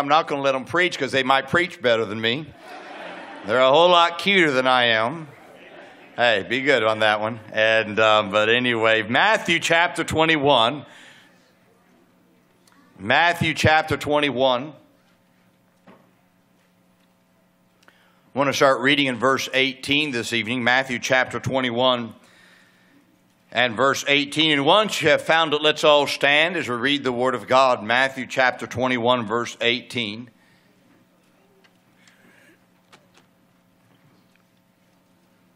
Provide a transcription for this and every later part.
I'm not going to let them preach because they might preach better than me. They're a whole lot cuter than I am. Hey, be good on that one. And um, but anyway, Matthew chapter 21. Matthew chapter 21. I want to start reading in verse 18 this evening, Matthew chapter 21 and verse 18. And once you have found it, let's all stand as we read the Word of God, Matthew chapter 21, verse 18.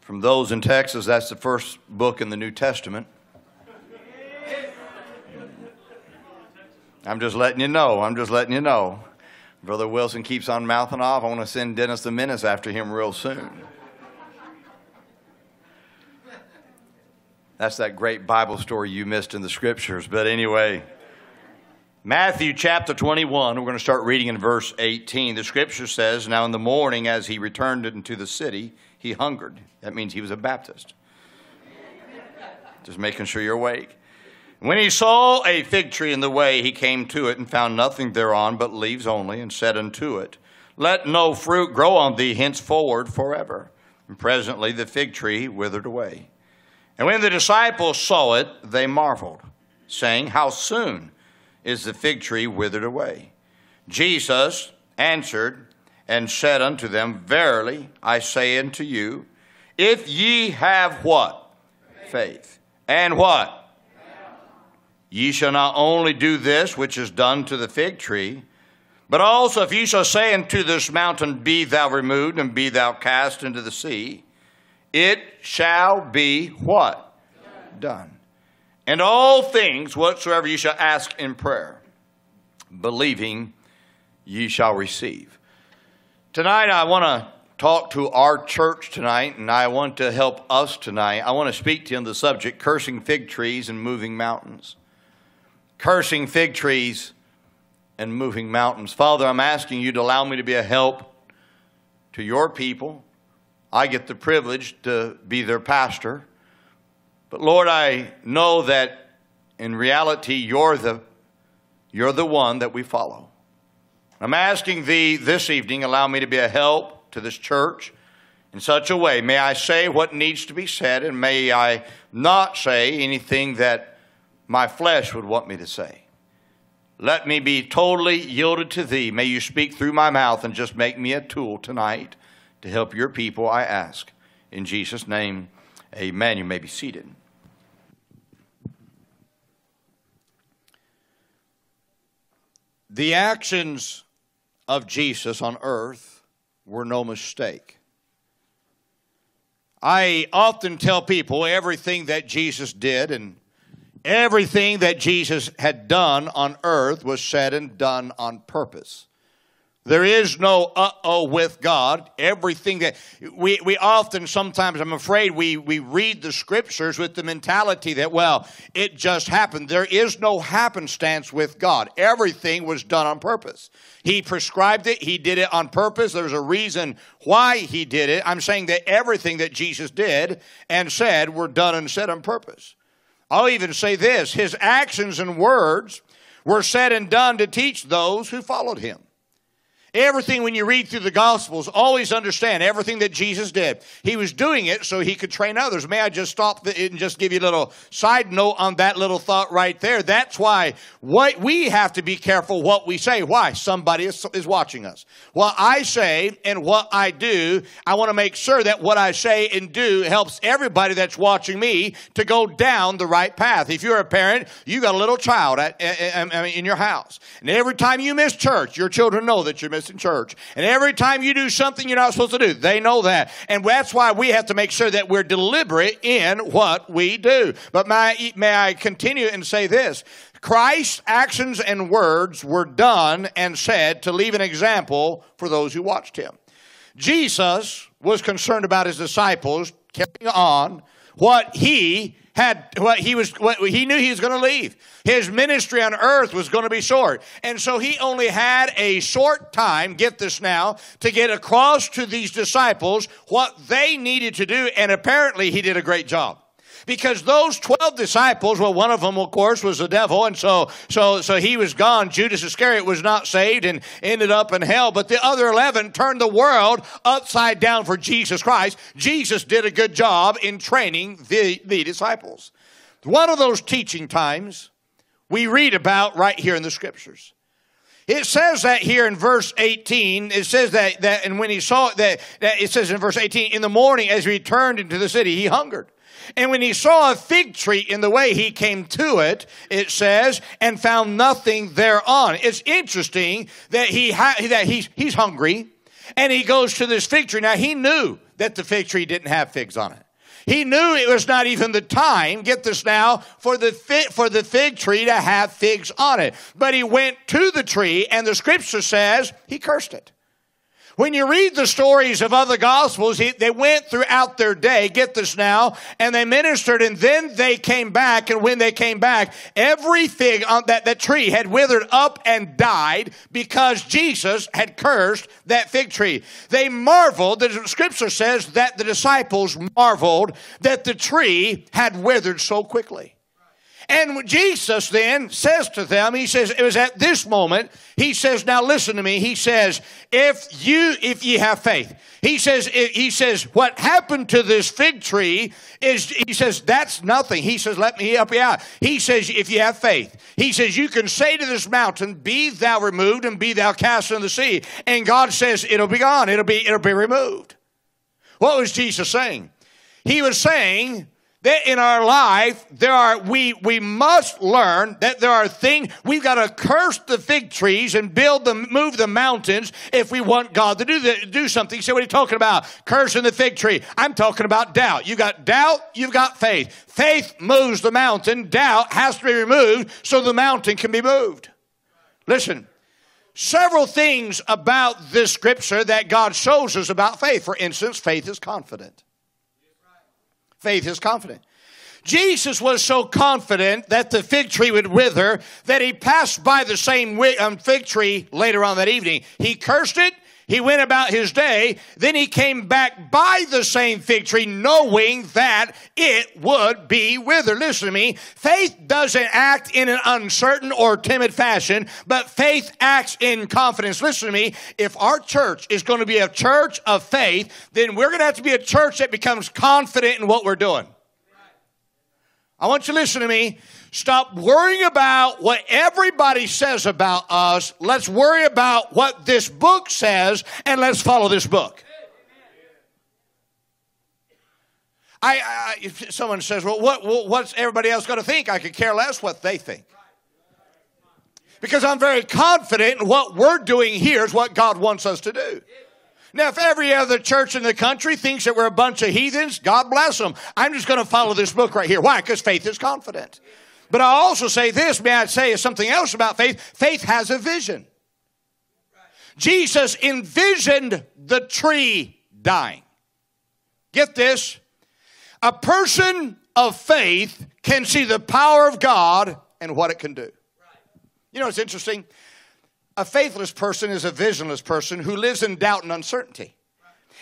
From those in Texas, that's the first book in the New Testament. I'm just letting you know. I'm just letting you know. Brother Wilson keeps on mouthing off. I want to send Dennis the Menace after him real soon. That's that great Bible story you missed in the scriptures. But anyway, Matthew chapter 21, we're going to start reading in verse 18. The scripture says, Now in the morning, as he returned into the city, he hungered. That means he was a Baptist. Just making sure you're awake. When he saw a fig tree in the way, he came to it and found nothing thereon but leaves only, and said unto it, Let no fruit grow on thee henceforward forever. And presently the fig tree withered away. And when the disciples saw it, they marveled, saying, How soon is the fig tree withered away? Jesus answered and said unto them, Verily I say unto you, if ye have what? Faith. And what? Ye shall not only do this which is done to the fig tree, but also if ye shall say unto this mountain, Be thou removed, and be thou cast into the sea, it shall be what? Done. Done. And all things whatsoever ye shall ask in prayer, believing ye shall receive. Tonight I want to talk to our church tonight, and I want to help us tonight. I want to speak to you on the subject cursing fig trees and moving mountains cursing fig trees and moving mountains. Father, I'm asking you to allow me to be a help to your people. I get the privilege to be their pastor. But Lord, I know that in reality you're the you're the one that we follow. I'm asking thee this evening allow me to be a help to this church in such a way. May I say what needs to be said and may I not say anything that my flesh would want me to say. Let me be totally yielded to thee. May you speak through my mouth and just make me a tool tonight to help your people, I ask. In Jesus' name, amen. You may be seated. The actions of Jesus on earth were no mistake. I often tell people everything that Jesus did and Everything that Jesus had done on earth was said and done on purpose. There is no uh oh with God. Everything that we, we often, sometimes, I'm afraid, we, we read the scriptures with the mentality that, well, it just happened. There is no happenstance with God. Everything was done on purpose. He prescribed it, He did it on purpose. There's a reason why He did it. I'm saying that everything that Jesus did and said were done and said on purpose. I'll even say this his actions and words were said and done to teach those who followed him. Everything when you read through the Gospels, always understand everything that Jesus did. He was doing it so he could train others. May I just stop and just give you a little side note on that little thought right there? That's why what we have to be careful what we say. Why? Somebody is, is watching us. What I say and what I do, I want to make sure that what I say and do helps everybody that's watching me to go down the right path. If you're a parent, you got a little child at, at, at, in your house, and every time you miss church, your children know that you're missing in church. And every time you do something you're not supposed to do, they know that. And that's why we have to make sure that we're deliberate in what we do. But may, may I continue and say this? Christ's actions and words were done and said to leave an example for those who watched him. Jesus was concerned about his disciples carrying on what he had what he was what he knew he was going to leave. His ministry on earth was going to be short. And so he only had a short time, get this now, to get across to these disciples what they needed to do and apparently he did a great job. Because those 12 disciples, well, one of them, of course, was the devil, and so, so, so he was gone. Judas Iscariot was not saved and ended up in hell, but the other 11 turned the world upside down for Jesus Christ. Jesus did a good job in training the, the disciples. One of those teaching times we read about right here in the scriptures. It says that here in verse 18, it says that, that and when he saw that, that it says in verse 18, in the morning as he returned into the city, he hungered. And when he saw a fig tree in the way, he came to it, it says, and found nothing thereon. It's interesting that he ha- that he's, he's hungry and he goes to this fig tree. Now he knew that the fig tree didn't have figs on it. He knew it was not even the time, get this now, for the, fig, for the fig tree to have figs on it. But he went to the tree, and the scripture says he cursed it. When you read the stories of other gospels, they went throughout their day, get this now, and they ministered, and then they came back, and when they came back, every fig on that, that tree had withered up and died because Jesus had cursed that fig tree. They marveled, the scripture says that the disciples marveled that the tree had withered so quickly. And Jesus then says to them, he says, it was at this moment, he says, now listen to me. He says, if you, if you have faith, he says, he says, what happened to this fig tree is, he says, that's nothing. He says, let me help you out. He says, if you have faith, he says, you can say to this mountain, be thou removed and be thou cast in the sea. And God says, it'll be gone. It'll be, it'll be removed. What was Jesus saying? He was saying, that in our life there are we we must learn that there are things we've got to curse the fig trees and build them move the mountains if we want god to do the, do something. So what are you talking about? Cursing the fig tree. I'm talking about doubt. You got doubt you've got faith. Faith moves the mountain. Doubt has to be removed so the mountain can be moved. Listen several things about this scripture that god shows us about faith. For instance faith is confident Faith is confident. Jesus was so confident that the fig tree would wither that he passed by the same um, fig tree later on that evening. He cursed it. He went about his day. Then he came back by the same fig tree knowing that it would be withered. Listen to me. Faith doesn't act in an uncertain or timid fashion, but faith acts in confidence. Listen to me. If our church is going to be a church of faith, then we're going to have to be a church that becomes confident in what we're doing. I want you to listen to me. Stop worrying about what everybody says about us. Let's worry about what this book says and let's follow this book. I, I if someone says, "Well, what, what's everybody else going to think?" I could care less what they think, because I'm very confident in what we're doing here is what God wants us to do. Now, if every other church in the country thinks that we're a bunch of heathens, God bless them. I'm just going to follow this book right here. Why? Because faith is confident. But I also say this, may I say is something else about faith? Faith has a vision. Jesus envisioned the tree dying. Get this. A person of faith can see the power of God and what it can do. You know, it's interesting. A faithless person is a visionless person who lives in doubt and uncertainty.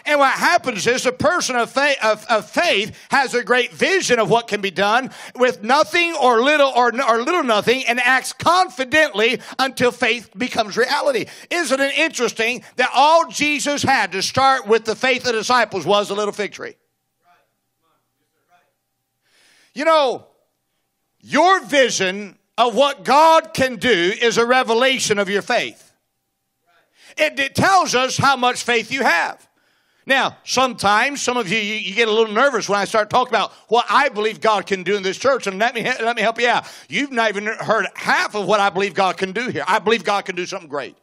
And what happens is a person of faith, of, of faith, has a great vision of what can be done with nothing or little or, or little nothing and acts confidently until faith becomes reality. Isn't it interesting that all Jesus had to start with the faith of the disciples was a little fig tree? You know, your vision of what God can do is a revelation of your faith. It, it tells us how much faith you have. Now, sometimes some of you, you, you, get a little nervous when I start talking about what I believe God can do in this church, and let me let me help you out. You've not even heard half of what I believe God can do here. I believe God can do something great.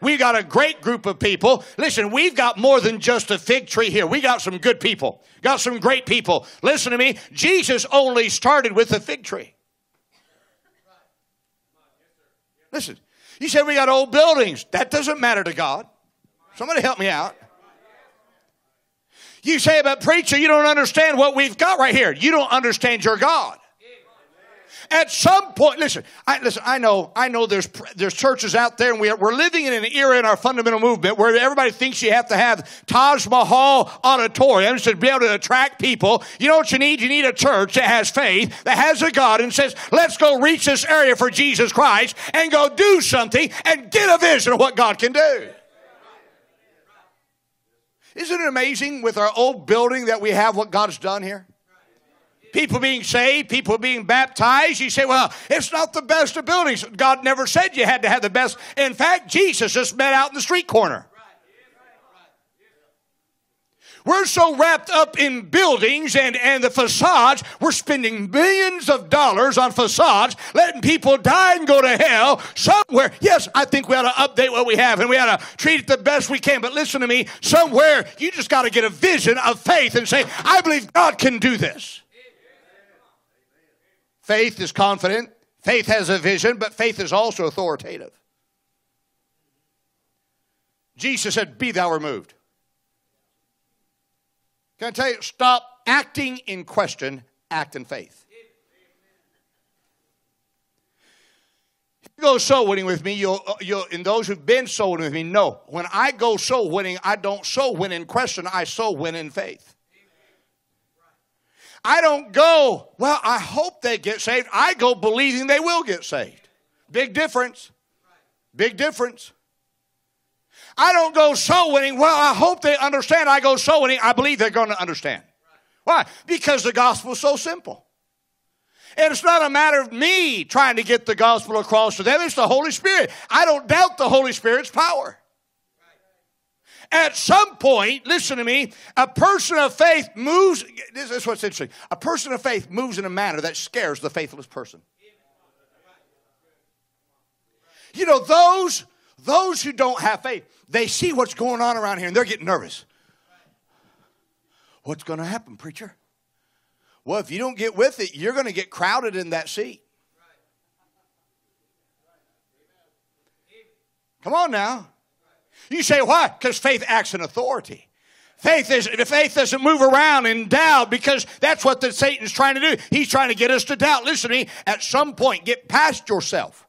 We've got a great group of people. Listen, we've got more than just a fig tree here. We got some good people, got some great people. Listen to me. Jesus only started with a fig tree. Listen, you said we got old buildings. That doesn't matter to God. Somebody help me out. You say about preacher, you don't understand what we've got right here. You don't understand your God. At some point, listen, I, listen, I know, I know there's, there's churches out there and we are, we're living in an era in our fundamental movement where everybody thinks you have to have Taj Mahal auditoriums to be able to attract people. You know what you need? You need a church that has faith, that has a God and says, let's go reach this area for Jesus Christ and go do something and get a vision of what God can do. Isn't it amazing with our old building that we have what God's done here? people being saved, people being baptized. You say, well, it's not the best of buildings. God never said you had to have the best. In fact, Jesus just met out in the street corner. We're so wrapped up in buildings and, and the facades, we're spending millions of dollars on facades, letting people die and go to hell somewhere. Yes, I think we ought to update what we have and we ought to treat it the best we can. But listen to me, somewhere you just got to get a vision of faith and say, I believe God can do this. Faith is confident, faith has a vision, but faith is also authoritative. Jesus said, Be thou removed. Can I tell you, stop acting in question, act in faith. If you go soul winning with me, you'll, uh, you'll, and those who've been soul winning with me know when I go soul winning, I don't soul win in question, I soul win in faith. I don't go, well, I hope they get saved. I go believing they will get saved. Big difference. Big difference. I don't go soul winning, well, I hope they understand. I go soul winning, I believe they're going to understand. Why? Because the gospel is so simple. And it's not a matter of me trying to get the gospel across to them, it's the Holy Spirit. I don't doubt the Holy Spirit's power. At some point, listen to me, a person of faith moves, this is what's interesting. A person of faith moves in a manner that scares the faithless person. You know, those, those who don't have faith, they see what's going on around here and they're getting nervous. What's going to happen, preacher? Well, if you don't get with it, you're going to get crowded in that seat. Come on now. You say, why? Because faith acts in authority. Faith is if faith doesn't move around in doubt because that's what the Satan's trying to do. He's trying to get us to doubt. Listen to me. At some point, get past yourself.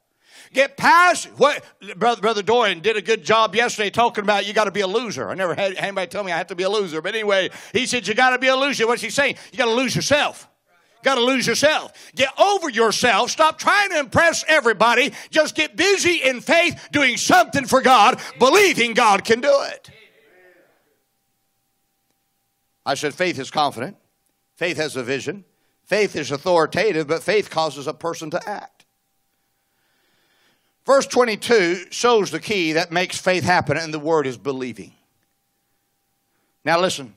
Get past what brother brother did a good job yesterday talking about. You got to be a loser. I never had anybody tell me I have to be a loser, but anyway, he said you got to be a loser. What's he saying? You got to lose yourself. Got to lose yourself. Get over yourself. Stop trying to impress everybody. Just get busy in faith, doing something for God, believing God can do it. I said faith is confident, faith has a vision, faith is authoritative, but faith causes a person to act. Verse 22 shows the key that makes faith happen, and the word is believing. Now, listen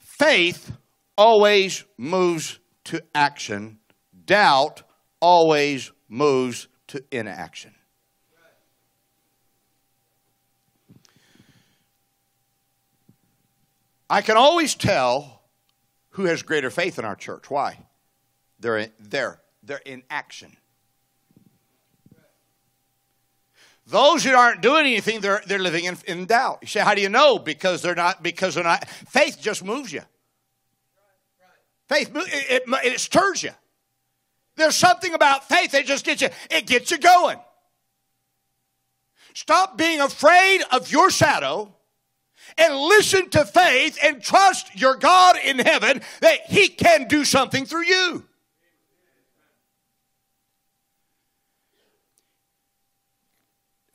faith always moves to action, doubt always moves to inaction. I can always tell who has greater faith in our church. Why? They're in, they're, they're in action. Those who aren't doing anything, they're, they're living in, in doubt. You say, how do you know? Because they're not, because they're not. Faith just moves you. Faith, it, it, it stirs you. There's something about faith that just gets you, it gets you going. Stop being afraid of your shadow and listen to faith and trust your God in heaven that He can do something through you.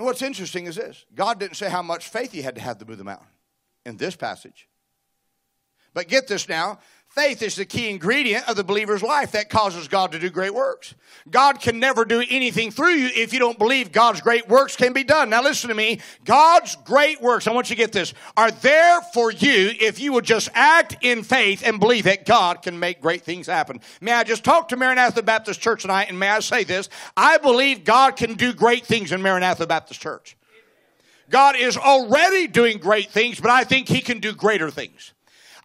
What's interesting is this God didn't say how much faith He had to have to move the mountain in this passage. But get this now Faith is the key ingredient of the believer's life that causes God to do great works. God can never do anything through you if you don't believe God's great works can be done. Now listen to me. God's great works, I want you to get this, are there for you if you will just act in faith and believe that God can make great things happen. May I just talk to Maranatha Baptist Church tonight and may I say this? I believe God can do great things in Maranatha Baptist Church. God is already doing great things, but I think He can do greater things.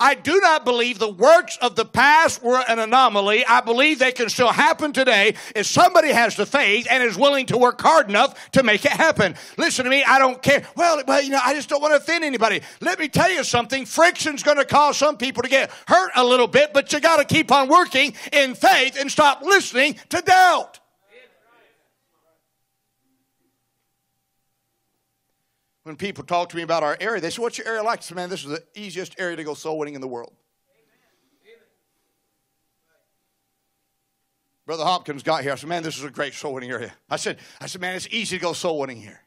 I do not believe the works of the past were an anomaly. I believe they can still happen today if somebody has the faith and is willing to work hard enough to make it happen. Listen to me, I don't care. Well, well, you know, I just don't want to offend anybody. Let me tell you something. Friction's going to cause some people to get hurt a little bit, but you got to keep on working in faith and stop listening to doubt. When people talk to me about our area, they say, What's your area like? I say, Man, this is the easiest area to go soul winning in the world. Brother Hopkins got here. I said, Man, this is a great soul winning area. I said, I said, Man, it's easy to go soul winning here.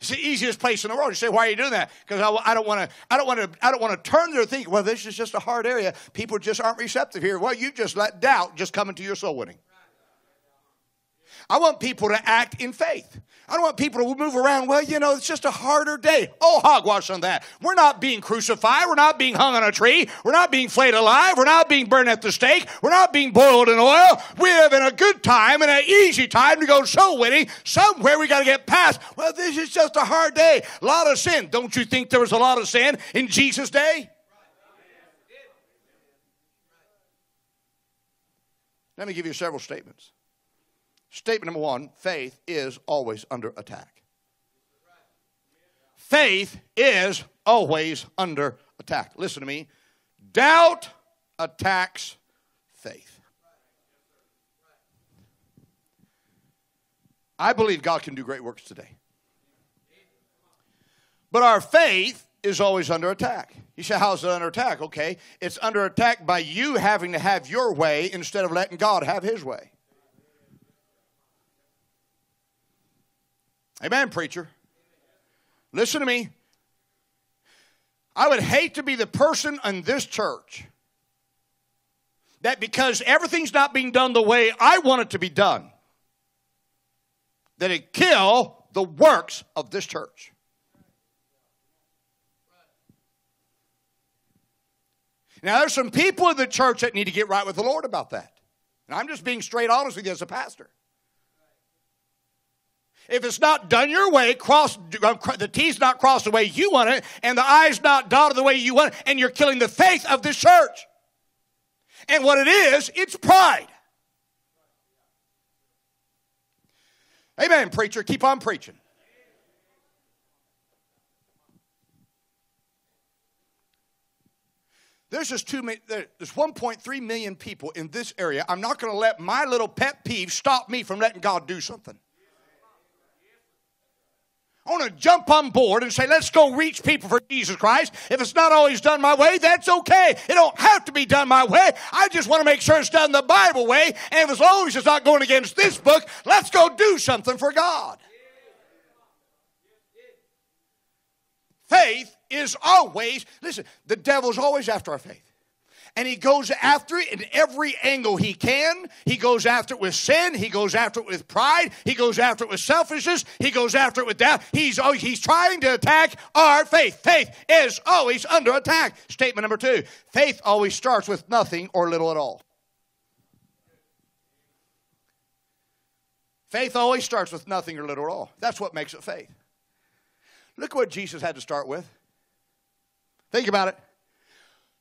It's the easiest place in the world. You say, why are you doing that? Because I, I, don't want to. I don't want to. I don't want to turn there think, well, this is just a hard area. People just aren't receptive here. Well, you just let doubt just come into your soul winning. I want people to act in faith. I don't want people to move around, well, you know, it's just a harder day. Oh, hogwash on that. We're not being crucified. We're not being hung on a tree. We're not being flayed alive. We're not being burned at the stake. We're not being boiled in oil. We're having a good time and an easy time to go soul winning. Somewhere we got to get past. Well, this is just a hard day. A lot of sin. Don't you think there was a lot of sin in Jesus' day? Let me give you several statements. Statement number one faith is always under attack. Faith is always under attack. Listen to me. Doubt attacks faith. I believe God can do great works today. But our faith is always under attack. You say, How's it under attack? Okay, it's under attack by you having to have your way instead of letting God have his way. Amen, preacher. Listen to me. I would hate to be the person in this church that because everything's not being done the way I want it to be done, that it kill the works of this church. Now, there's some people in the church that need to get right with the Lord about that. And I'm just being straight honest with you as a pastor. If it's not done your way, cross uh, the T's not crossed the way you want it, and the I's not dotted the way you want it, and you're killing the faith of this church. And what it is, it's pride. Amen, preacher. Keep on preaching. There's just two. There's 1.3 million people in this area. I'm not going to let my little pet peeve stop me from letting God do something. I want to jump on board and say, let's go reach people for Jesus Christ. If it's not always done my way, that's okay. It don't have to be done my way. I just want to make sure it's done the Bible way. And as long as it's not going against this book, let's go do something for God. Faith is always, listen, the devil's always after our faith and he goes after it in every angle he can. He goes after it with sin. He goes after it with pride. He goes after it with selfishness. He goes after it with doubt. He's, oh, he's trying to attack our faith. Faith is always under attack. Statement number two faith always starts with nothing or little at all. Faith always starts with nothing or little at all. That's what makes it faith. Look what Jesus had to start with. Think about it.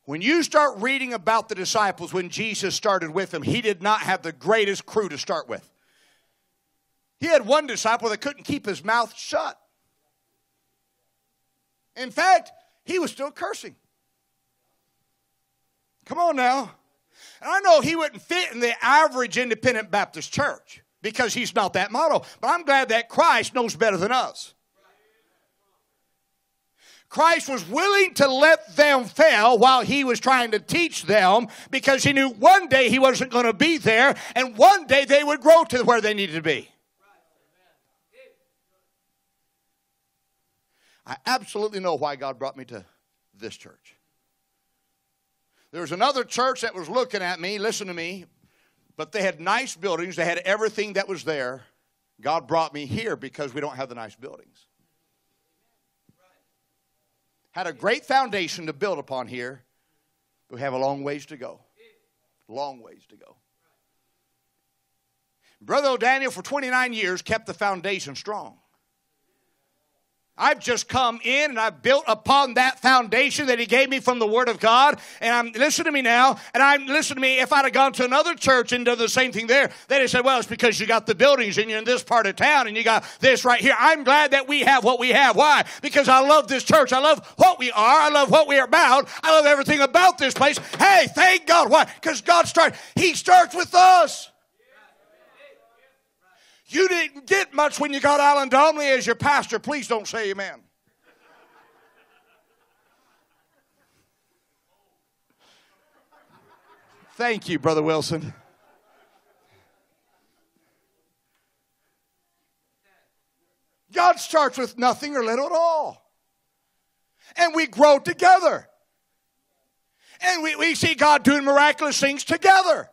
When you start reading about the disciples when Jesus started with them, he did not have the greatest crew to start with. He had one disciple that couldn't keep his mouth shut. In fact, he was still cursing. Come on now. And I know he wouldn't fit in the average independent Baptist church because he's not that model, but I'm glad that Christ knows better than us. Christ was willing to let them fail while he was trying to teach them because he knew one day he wasn't going to be there and one day they would grow to where they needed to be. I absolutely know why God brought me to this church. There was another church that was looking at me, listen to me, but they had nice buildings, they had everything that was there. God brought me here because we don't have the nice buildings had a great foundation to build upon here, but we have a long ways to go. Long ways to go. Brother Daniel, for 29 years, kept the foundation strong. I've just come in and I've built upon that foundation that he gave me from the Word of God. And I'm listen to me now. And I'm listen to me. If I'd have gone to another church and done the same thing there, they'd have said, "Well, it's because you got the buildings and you're in this part of town and you got this right here." I'm glad that we have what we have. Why? Because I love this church. I love what we are. I love what we are about. I love everything about this place. Hey, thank God. Why? Because God starts. He starts with us. You didn't get much when you got Allen Domelle as your pastor. Please don't say amen. Thank you, Brother Wilson. God starts with nothing or little at all. And we grow together. And we, we see God doing miraculous things together.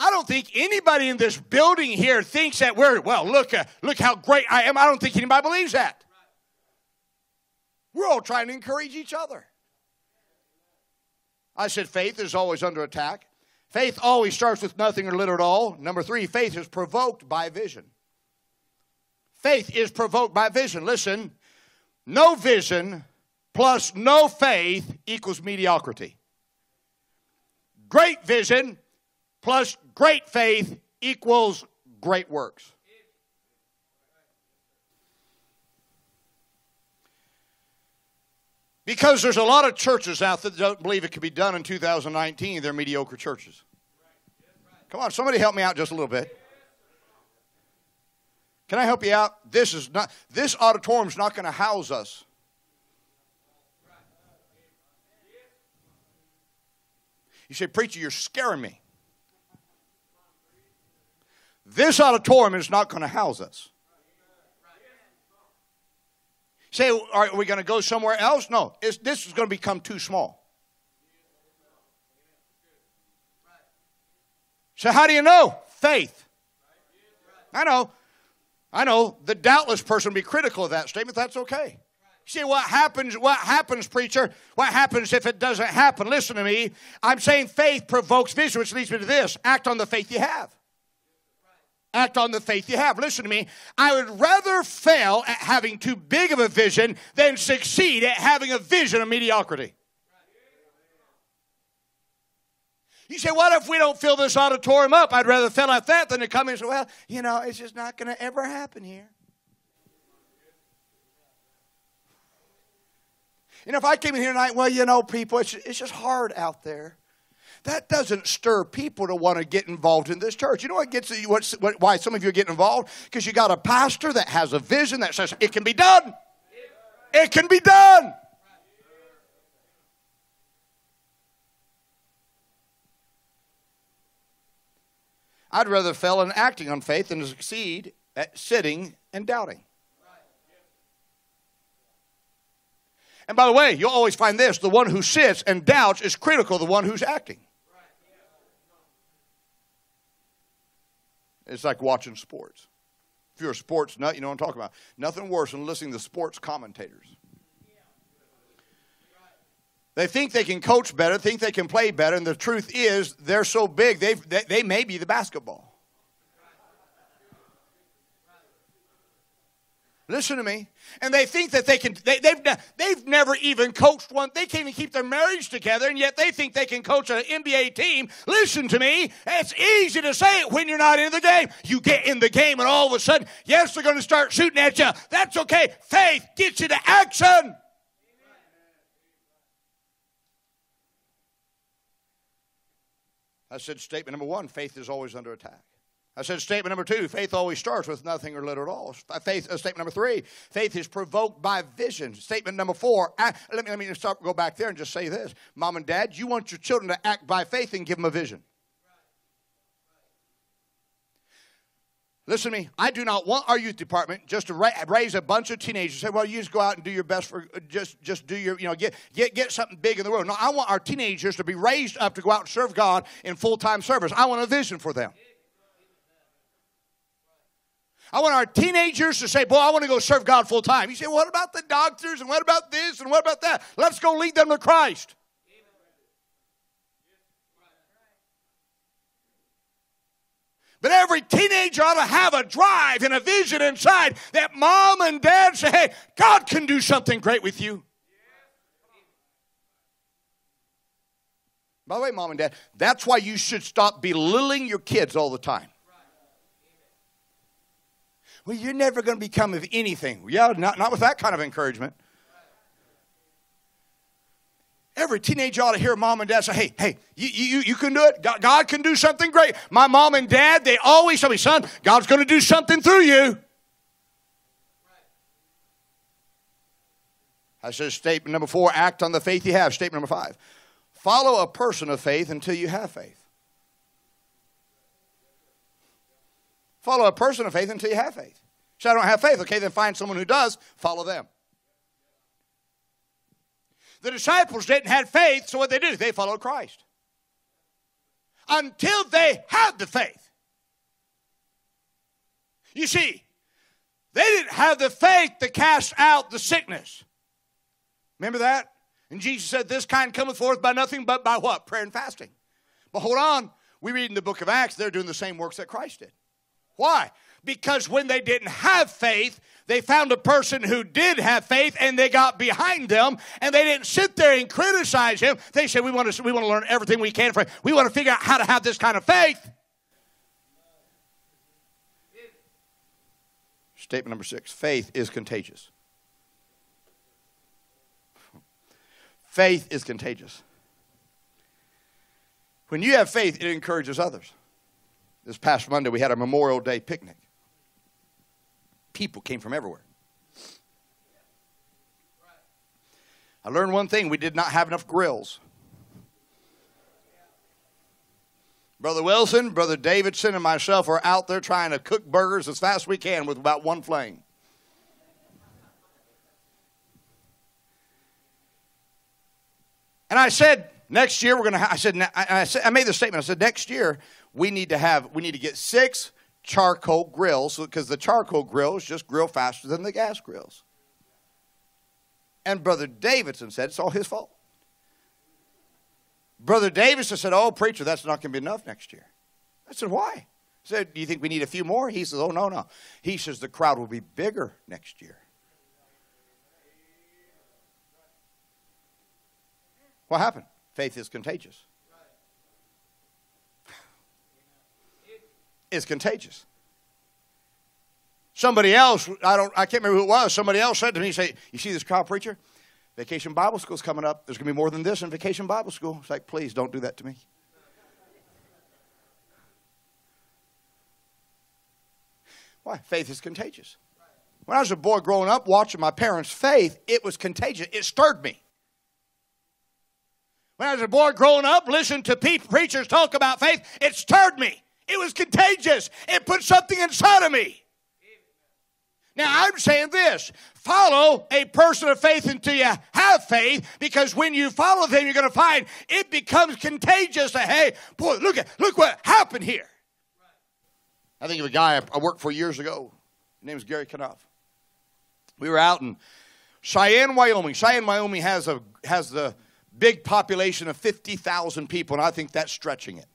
I don't think anybody in this building here thinks that we're, well, look, uh, look how great I am. I don't think anybody believes that. We're all trying to encourage each other. I said faith is always under attack. Faith always starts with nothing or little at all. Number three, faith is provoked by vision. Faith is provoked by vision. Listen, no vision plus no faith equals mediocrity. Great vision plus great faith equals great works. Because there's a lot of churches out there that don't believe it can be done in 2019. They're mediocre churches. Come on, somebody help me out just a little bit. Can I help you out? This is not this auditorium's not going to house us. You say, Preacher, you're scaring me. This auditorium is not going to house us. Say, are we going to go somewhere else? No, this is going to become too small. So, how do you know? Faith. I know. I know the doubtless person be critical of that statement. That's okay. See what happens, what happens, preacher? What happens if it doesn't happen? Listen to me. I'm saying faith provokes vision, which leads me to this. Act on the faith you have. Act on the faith you have. Listen to me. I would rather fail at having too big of a vision than succeed at having a vision of mediocrity. You say, what if we don't fill this auditorium up? I'd rather fail at that than to come in and say, well, you know, it's just not going to ever happen here. You know, if I came in here tonight, well, you know, people, it's, it's just hard out there that doesn't stir people to want to get involved in this church. You know what gets what, why some of you are getting involved? Because you got a pastor that has a vision that says it can be done. It can be done. I'd rather fail in acting on faith than succeed at sitting and doubting. And by the way, you'll always find this the one who sits and doubts is critical of the one who's acting. It's like watching sports. If you're a sports nut, you know what I'm talking about. Nothing worse than listening to sports commentators. They think they can coach better, think they can play better, and the truth is they're so big, they they may be the basketball. Listen to me. And they think that they can, they, they've, they've never even coached one. They can't even keep their marriage together, and yet they think they can coach an NBA team. Listen to me. It's easy to say it when you're not in the game. You get in the game, and all of a sudden, yes, they're going to start shooting at you. That's okay. Faith gets you to action. I said statement number one faith is always under attack. I said statement number two, faith always starts with nothing or little at all. Faith, uh, statement number three, faith is provoked by vision. Statement number four, let me, let me go back there and just say this. Mom and dad, you want your children to act by faith and give them a vision. Listen to me. I do not want our youth department just to ra- raise a bunch of teenagers. Say, well, you just go out and do your best for uh, just just do your you know get get get something big in the world. No, I want our teenagers to be raised up to go out and serve God in full time service. I want a vision for them. I want our teenagers to say, Boy, I want to go serve God full time. You say, What about the doctors? And what about this? And what about that? Let's go lead them to Christ. But every teenager ought to have a drive and a vision inside that mom and dad say, hey, God can do something great with you. By the way, mom and dad, that's why you should stop belittling your kids all the time. Well, you're never going to become of anything. Yeah, not, not with that kind of encouragement. Every teenager ought to hear mom and dad say, hey, hey, you, you, you can do it. God, God can do something great. My mom and dad, they always tell me, son, God's going to do something through you. I said statement number four, act on the faith you have. Statement number five, follow a person of faith until you have faith. Follow a person of faith until you have faith. So I don't have faith. Okay, then find someone who does, follow them. The disciples didn't have faith, so what they do? They followed Christ. Until they had the faith. You see, they didn't have the faith to cast out the sickness. Remember that? And Jesus said, This kind cometh forth by nothing but by what? Prayer and fasting. But hold on, we read in the book of Acts, they're doing the same works that Christ did. Why? Because when they didn't have faith, they found a person who did have faith and they got behind them and they didn't sit there and criticize him. They said, We want to, we want to learn everything we can. For, we want to figure out how to have this kind of faith. Statement number six faith is contagious. Faith is contagious. When you have faith, it encourages others. This past Monday, we had a Memorial Day picnic people came from everywhere. I learned one thing we did not have enough grills. Brother Wilson, Brother Davidson, and myself are out there trying to cook burgers as fast as we can with about one flame. And I said, next year we're going to. I said, I, said, I made the statement. I said, next year we need to have, we need to get six charcoal grills because the charcoal grills just grill faster than the gas grills. And Brother Davidson said it's all his fault. Brother Davidson said, Oh, preacher, that's not going to be enough next year. I said, Why? He said, Do you think we need a few more? He says, Oh, no, no. He says, The crowd will be bigger next year. What happened? Faith is contagious. Is contagious. Somebody else, I don't I can't remember who it was, somebody else said to me, say, You see this crowd preacher? Vacation Bible School's coming up. There's gonna be more than this in vacation Bible school. It's like, please don't do that to me. Why? Faith is contagious. When I was a boy growing up watching my parents' faith, it was contagious. It stirred me. When I was a boy growing up, listening to preachers talk about faith, it stirred me. It was contagious. It put something inside of me. Now, I'm saying this follow a person of faith until you have faith, because when you follow them, you're going to find it becomes contagious. Hey, boy, look at look what happened here. I think of a guy I worked for years ago. His name is Gary Knauf. We were out in Cheyenne, Wyoming. Cheyenne, Wyoming has a has the big population of fifty thousand people, and I think that's stretching it.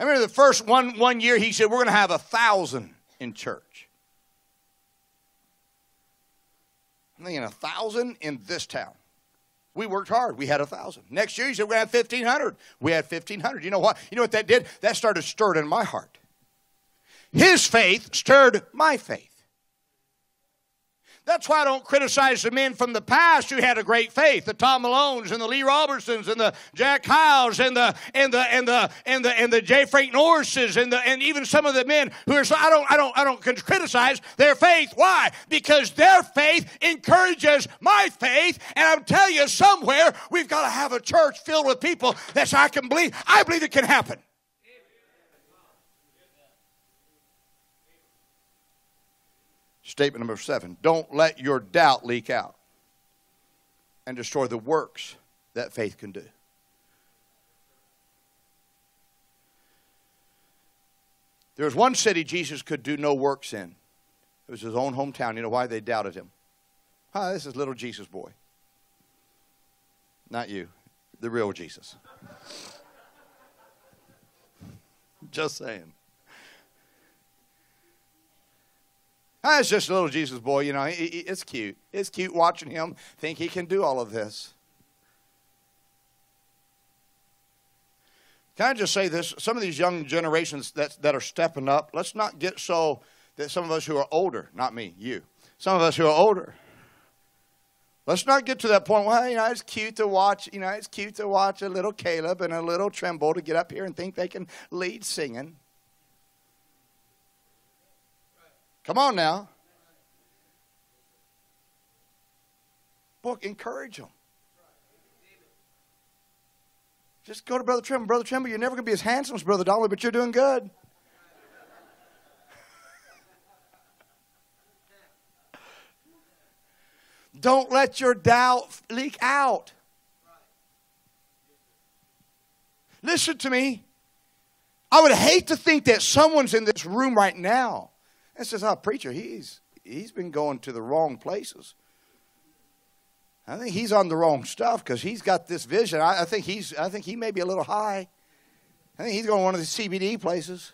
I remember the first one, one year he said, We're going to have a thousand in church. I'm thinking a thousand in this town. We worked hard. We had a thousand. Next year, he said, We're going to have 1,500. We had 1,500. You know what? You know what that did? That started stirred in my heart. His faith stirred my faith. That's why I don't criticize the men from the past who had a great faith, the Tom Malones and the Lee Robersons and the Jack Hyles and the and the and the and the and the J. Frank Norrises and the and even some of the men who are so I don't I don't I don't criticize their faith. Why? Because their faith encourages my faith, and I'm telling you, somewhere we've got to have a church filled with people that I can believe. I believe it can happen. Statement number seven don't let your doubt leak out and destroy the works that faith can do. There was one city Jesus could do no works in. It was his own hometown. You know why? They doubted him. Ah, this is little Jesus boy. Not you, the real Jesus. just saying. Ah, it's just a little Jesus boy, you know. It's cute. It's cute watching him think he can do all of this. Can I just say this? Some of these young generations that, that are stepping up, let's not get so that some of us who are older, not me, you, some of us who are older, let's not get to that point, well, you know, it's cute to watch, you know, it's cute to watch a little Caleb and a little Trimble to get up here and think they can lead singing. Come on now. Book, encourage them. Just go to Brother Trimble. Brother Trimble, you're never going to be as handsome as Brother Dolly, but you're doing good. Don't let your doubt leak out. Listen to me. I would hate to think that someone's in this room right now and says, "Oh, preacher, he's he's been going to the wrong places." I think he's on the wrong stuff because he's got this vision. I, I, think he's I think he may be a little high. I think he's going to one of the CBD places.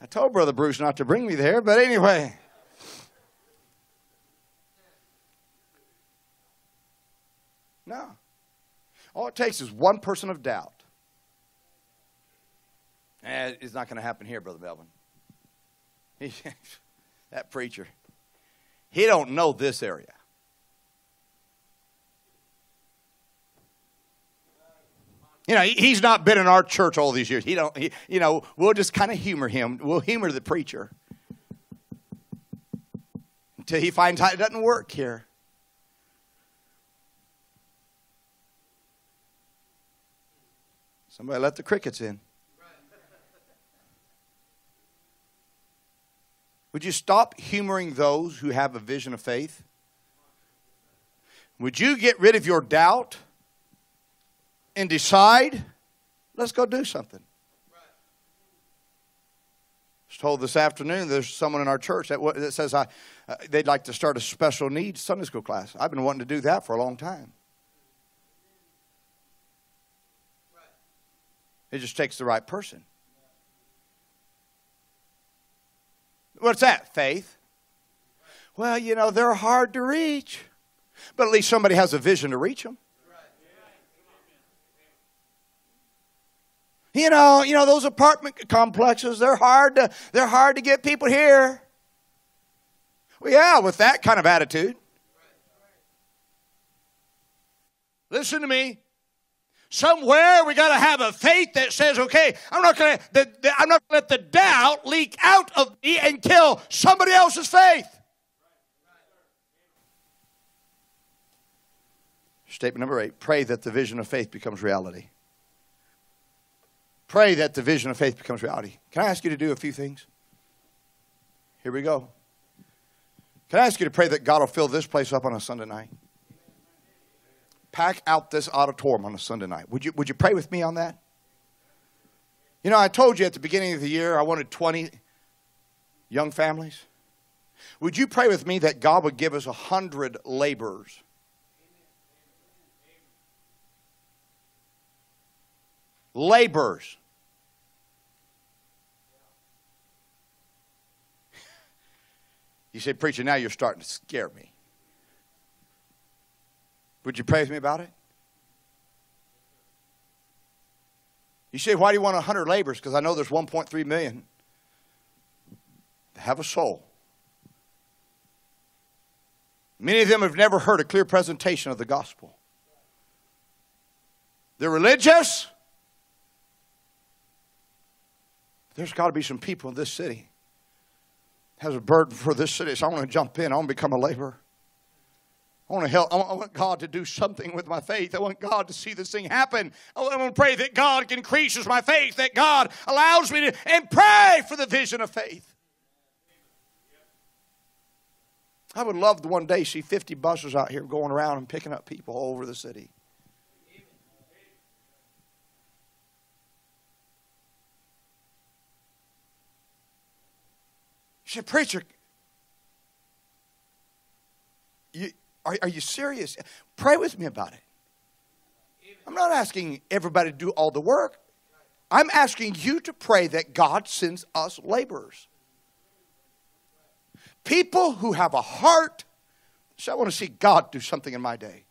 I told Brother Bruce not to bring me there, but anyway. No. All it takes is one person of doubt. Eh, it's not going to happen here, Brother Melvin. that preacher. He don't know this area. You know, he's not been in our church all these years. He don't, he, you know, we'll just kind of humor him. We'll humor the preacher until he finds out it doesn't work here. Somebody let the crickets in. Would you stop humoring those who have a vision of faith? Would you get rid of your doubt and decide, let's go do something? I was told this afternoon there's someone in our church that, that says I, uh, they'd like to start a special needs Sunday school class. I've been wanting to do that for a long time. It just takes the right person. What's that? Faith. Well, you know, they're hard to reach, but at least somebody has a vision to reach them. You know, you know those apartment complexes, they're hard to they're hard to get people here. Well, yeah, with that kind of attitude. Listen to me. Somewhere we got to have a faith that says, okay, I'm not going to, I'm not going to let the doubt leak out of me and kill somebody else's faith. Statement number eight pray that the vision of faith becomes reality. Pray that the vision of faith becomes reality. Can I ask you to do a few things? Here we go. Can I ask you to pray that God will fill this place up on a Sunday night? Pack out this auditorium on a Sunday night. Would you, would you pray with me on that? You know, I told you at the beginning of the year I wanted 20 young families. Would you pray with me that God would give us 100 laborers? Laborers. You say, Preacher, now you're starting to scare me. Would you pray with me about it? You say, why do you want 100 laborers? Because I know there's 1.3 million have a soul. Many of them have never heard a clear presentation of the gospel. They're religious. There's got to be some people in this city has a burden for this city. So I want to jump in. I want to become a laborer. I want to help. I want God to do something with my faith. I want God to see this thing happen. I want to pray that God increases my faith, that God allows me to, and pray for the vision of faith. I would love to one day see 50 buses out here going around and picking up people all over the city. You said, Preacher, you, are, are you serious? Pray with me about it. I'm not asking everybody to do all the work. I'm asking you to pray that God sends us laborers. People who have a heart. So I want to see God do something in my day.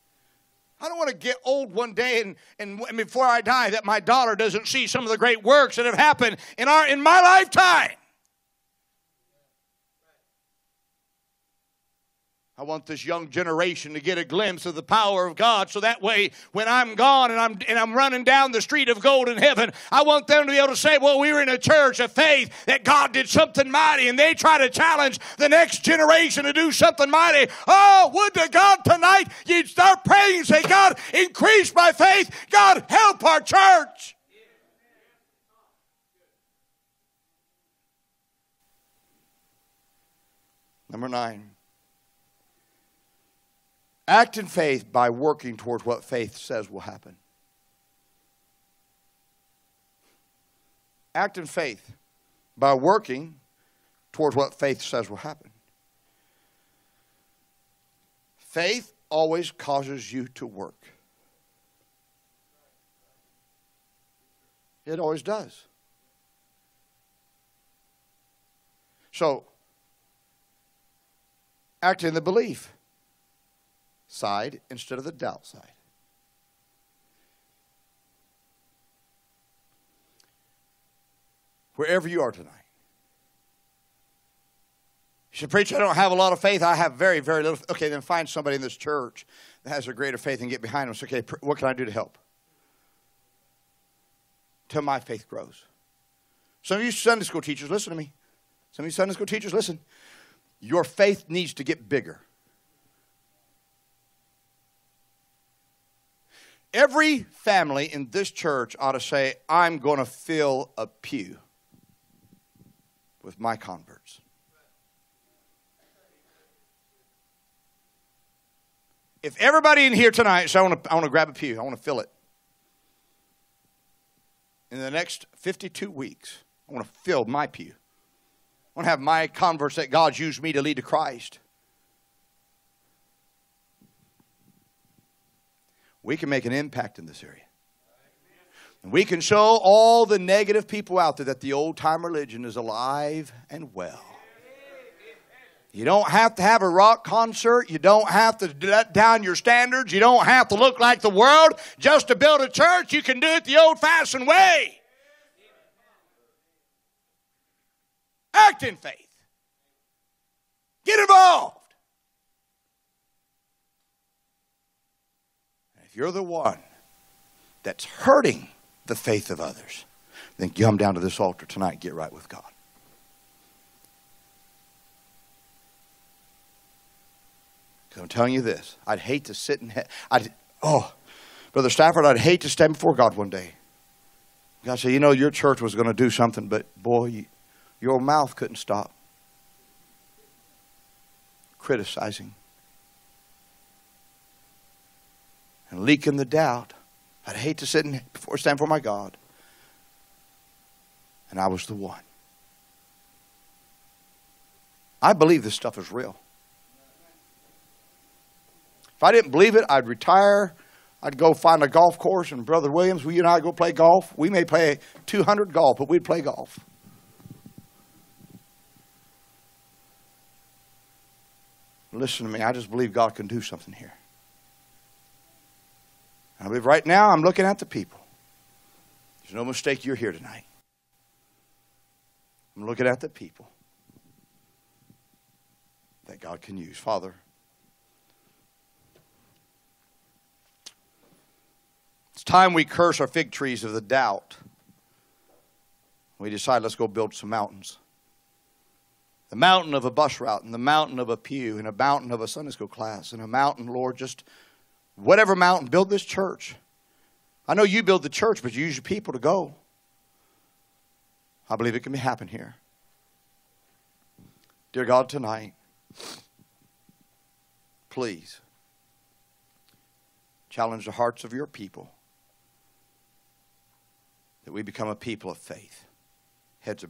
I don't want to get old one day and, and, and before I die that my daughter doesn't see some of the great works that have happened in, our, in my lifetime. I want this young generation to get a glimpse of the power of God so that way when I'm gone and I'm, and I'm running down the street of gold in heaven, I want them to be able to say, well, we were in a church of faith that God did something mighty and they try to challenge the next generation to do something mighty. Oh, would to God tonight you'd start praying and say, God, increase my faith. God, help our church. Number nine. Act in faith by working towards what faith says will happen. Act in faith by working towards what faith says will happen. Faith always causes you to work. It always does. So, act in the belief side instead of the doubt side. Wherever you are tonight. You should preach, I don't have a lot of faith. I have very, very little. Okay, then find somebody in this church that has a greater faith and get behind them. Okay, what can I do to help? Till my faith grows. Some of you Sunday school teachers, listen to me. Some of you Sunday school teachers, listen. Your faith needs to get bigger. Every family in this church ought to say, I'm going to fill a pew with my converts. If everybody in here tonight says, I want to, I want to grab a pew, I want to fill it. In the next 52 weeks, I want to fill my pew. I want to have my converts that God's used me to lead to Christ. We can make an impact in this area. And we can show all the negative people out there that the old time religion is alive and well. You don't have to have a rock concert. You don't have to let down your standards. You don't have to look like the world just to build a church. You can do it the old fashioned way. Act in faith. Get involved. If you're the one that's hurting the faith of others, then come down to this altar tonight, get right with God. Because I'm telling you this, I'd hate to sit and, I'd, oh, Brother Stafford, I'd hate to stand before God one day. God said, you know, your church was going to do something, but boy, you, your mouth couldn't stop criticizing. And leaking the doubt. I'd hate to sit and before stand for my God. And I was the one. I believe this stuff is real. If I didn't believe it, I'd retire. I'd go find a golf course, and Brother Williams, we and I go play golf. We may play 200 golf, but we'd play golf. Listen to me. I just believe God can do something here. I believe right now I'm looking at the people. There's no mistake you're here tonight. I'm looking at the people that God can use. Father, it's time we curse our fig trees of the doubt. We decide let's go build some mountains. The mountain of a bus route, and the mountain of a pew, and a mountain of a Sunday school class, and a mountain, Lord, just whatever mountain, build this church. I know you build the church, but you use your people to go. I believe it can happen here. Dear God, tonight, please challenge the hearts of your people that we become a people of faith. Heads of